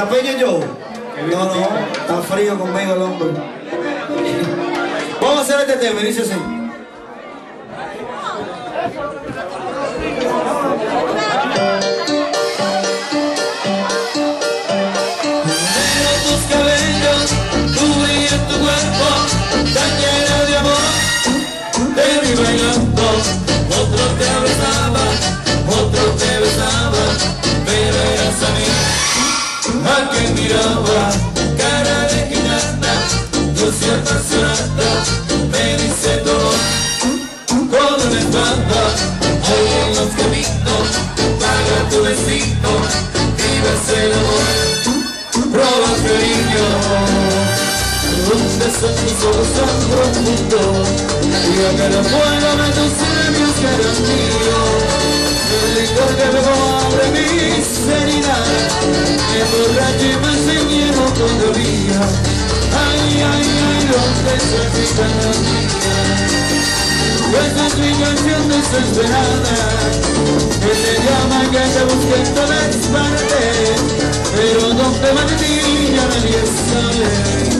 ¿La peña yo? No, no, está frío conmigo el hombre. Vamos a hacer este tema, dice así. Dulce apasionada Me dice todo con una espalda Hoy en los caminos, paga tu besito Vives el amor robas cariño ¿Dónde son tus ojos tan? Y a cada fuego de tus labios eran míos El licor que luego abre mi serenidad Me emborracho y me lleno todavía Ay, ay, ay, ¿dónde está mi mía? Esa es mi canción desesperada Que te llama, que te busca en todas partes Pero donde va de ti ya nadie sabe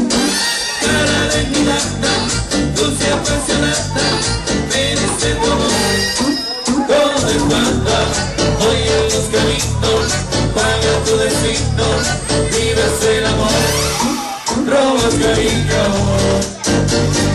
Robas cariño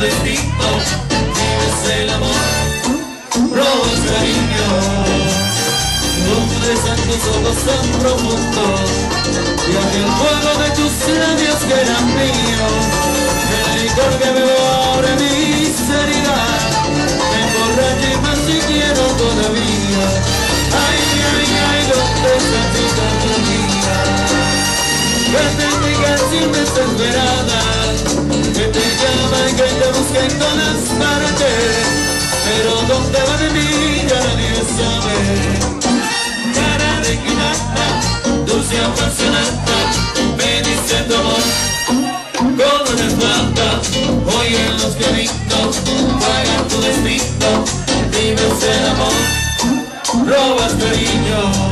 destino, vives el amor, robas cariño. Donde están tus ojos tan profundos Y aquel fuego de tus labios que eran míos El licor que ahora busca en todas partes Pero dónde va de mí ya nadie sabe. Cara de gitana, dulce apasionada, me dice tu amor, con una espalda, hoy en los caminos, paga tu destino, vives el amor, robas cariño.